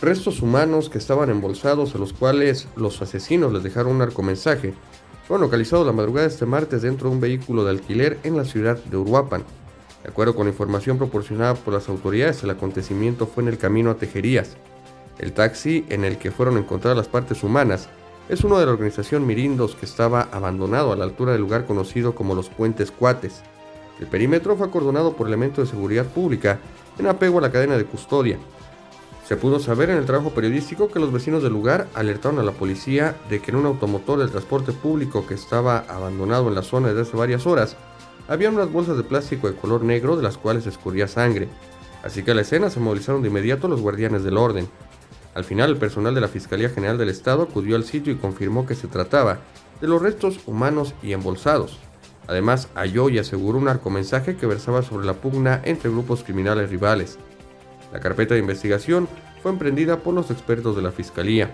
restos humanos que estaban embolsados a los cuales los asesinos les dejaron un narcomensaje fueron localizados la madrugada de este martes dentro de un vehículo de alquiler en la ciudad de Uruapan. De acuerdo con la información proporcionada por las autoridades, el acontecimiento fue en el camino a Tejerías. El taxi en el que fueron encontradas las partes humanas es uno de la organización Mirindos que estaba abandonado a la altura del lugar conocido como los Puentes Cuates. El perímetro fue acordonado por elementos de seguridad pública en apego a la cadena de custodia. Se pudo saber en el trabajo periodístico que los vecinos del lugar alertaron a la policía de que en un automotor del transporte público que estaba abandonado en la zona desde hace varias horas, había unas bolsas de plástico de color negro de las cuales escurría sangre. Así que a la escena se movilizaron de inmediato los guardianes del orden. Al final, el personal de la Fiscalía General del Estado acudió al sitio y confirmó que se trataba de los restos humanos y embolsados. Además, halló y aseguró un narcomensaje que versaba sobre la pugna entre grupos criminales rivales. La carpeta de investigación fue emprendida por los expertos de la Fiscalía.